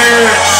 here.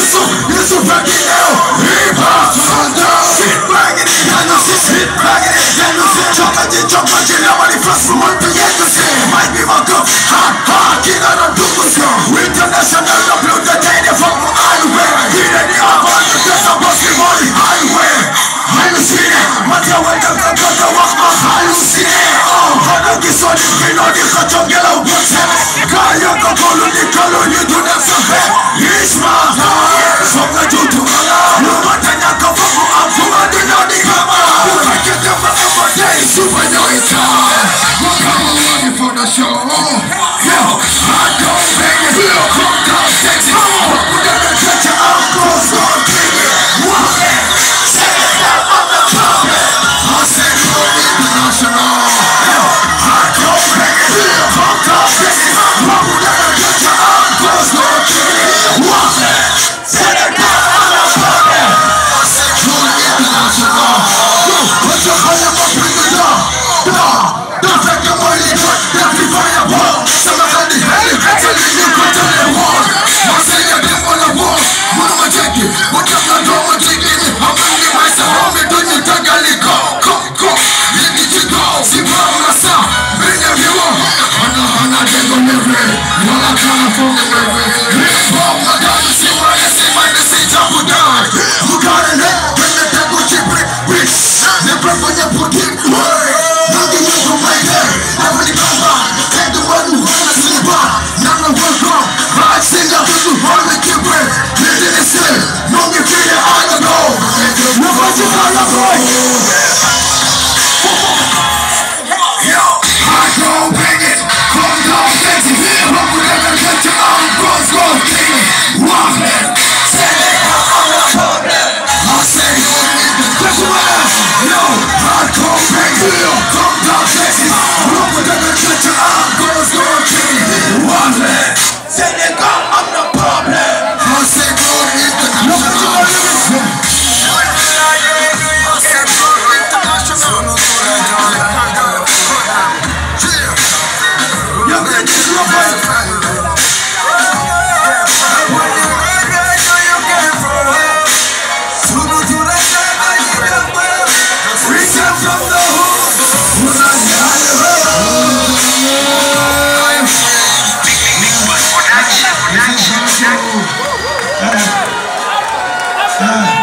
to dla ludzi są Nie zupełnie neo Ryba Sanda Shit banging it Ja no się shit banging it Ja no się Czeka nie czeka Gdzie na manifest Mój pieniędzy się Might be my cup Ha ha na dugu się International waaw naa wi dee kaa jël Ah. Ah.